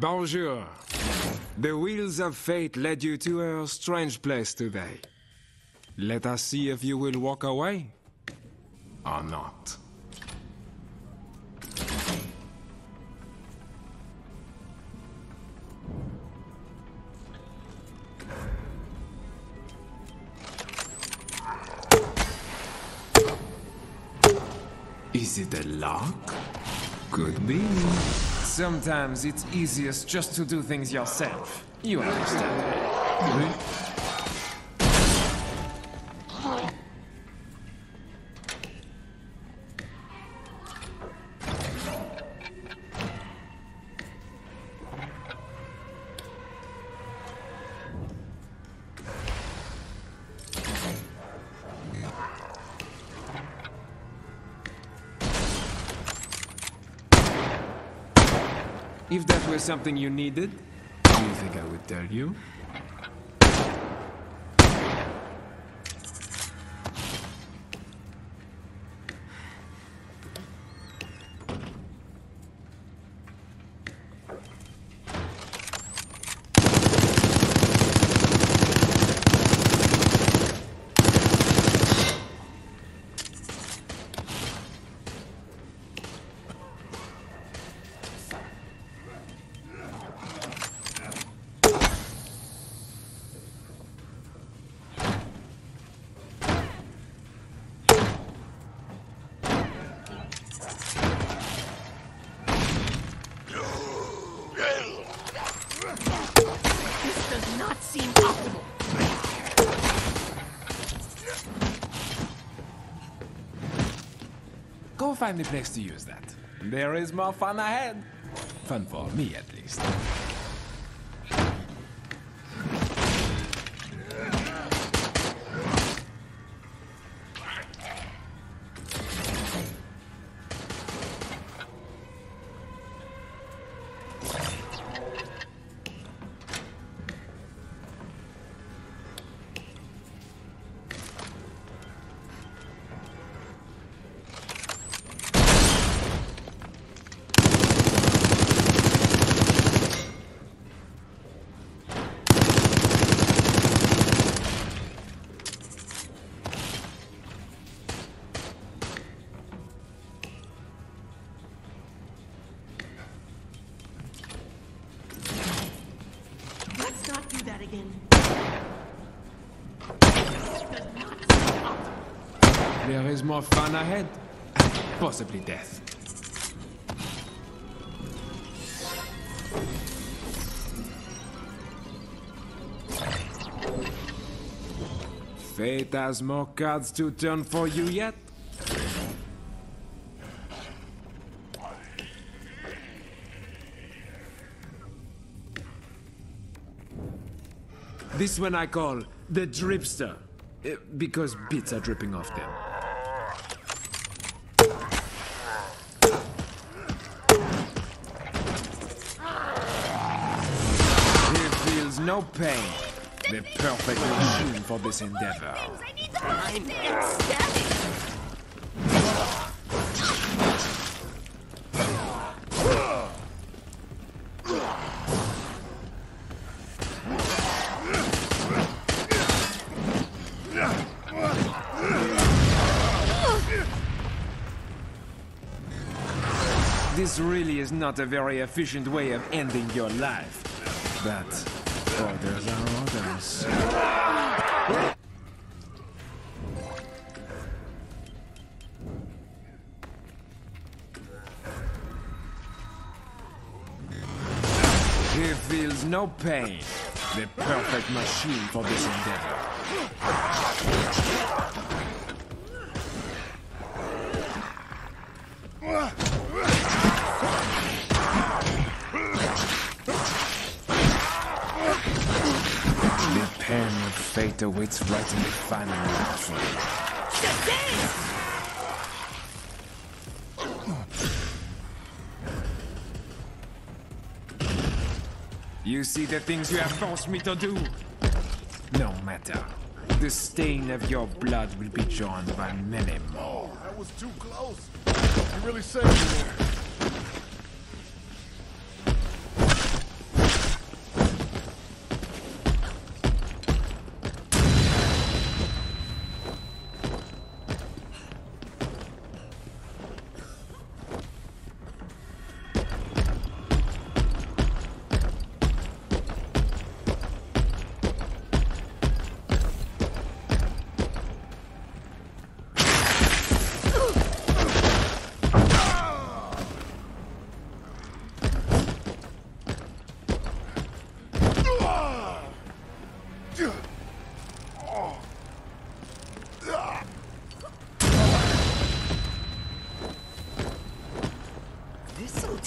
Bonjour. The wheels of fate led you to a strange place today. Let us see if you will walk away or not. Is it a lock? Could be. Sometimes it's easiest just to do things yourself. You understand. Mm-hmm. If that were something you needed, do you think I would tell you? Find place to use that. There is more fun ahead. Fun for me, at least. Again. There is more fun ahead. Possibly death. Fate has more cards to turn for you yet. This one I call the Dripster, eh, because bits are dripping off them. He feels no pain. The perfect machine for this endeavor. This really is not a very efficient way of ending your life. But orders are orders. He feels no pain. The perfect machine for this endeavor. The pen of fate awaits right in the final outflow. You see the things you have forced me to do? No matter. The stain of your blood will be joined by many more. That was too close. You really saved me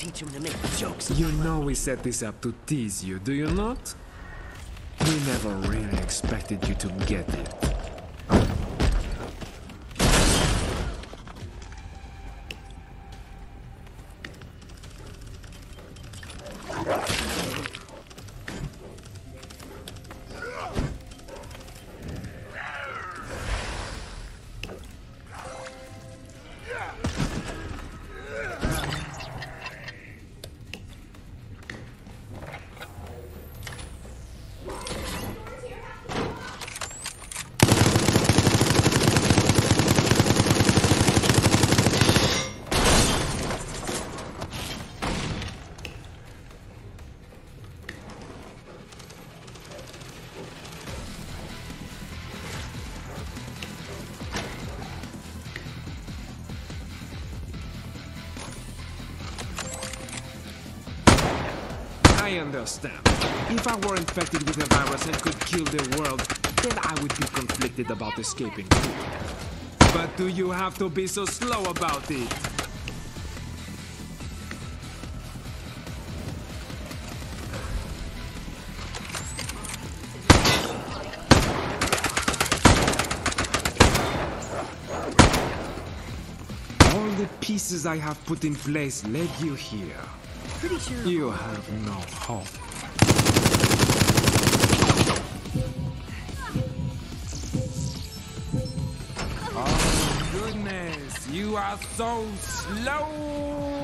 teach him to make jokes. You know we set this up to tease you, do you not? We never really expected you to get it. Understand. If I were infected with a virus and could kill the world, then I would be conflicted about escaping too. But do you have to be so slow about it? All the pieces I have put in place led you here. Pretty sure. You have no hope. Oh, goodness. You are so slow.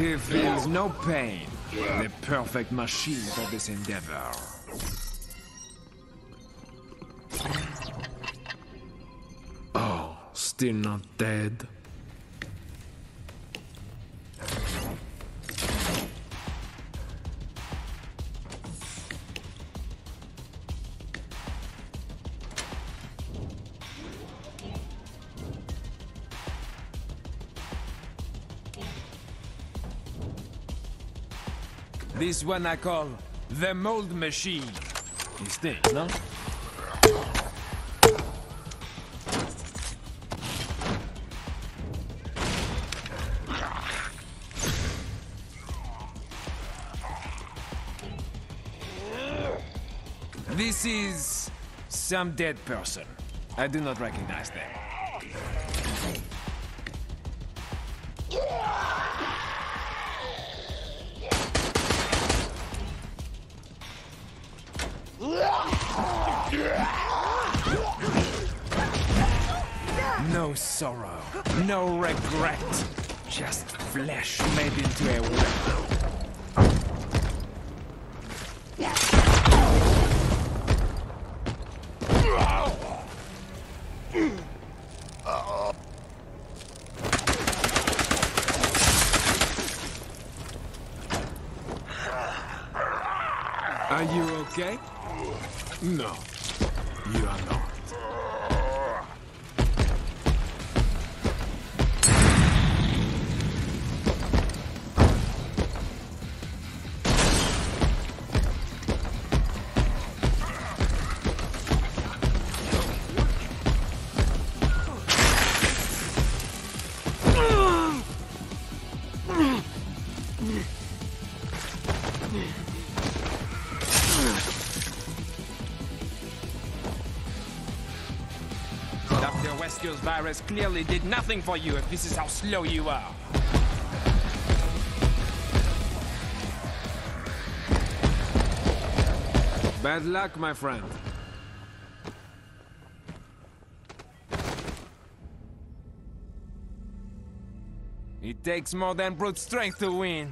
He feels no pain. The perfect machine for this endeavor. Oh, still not dead? This one I call the mold machine. Think, no? This is some dead person. I do not recognize them. No sorrow, no regret, just flesh made into a weapon. Are you okay? No, you are not. Dr. Virus clearly did nothing for you if this is how slow you are. Bad luck, my friend. It takes more than brute strength to win.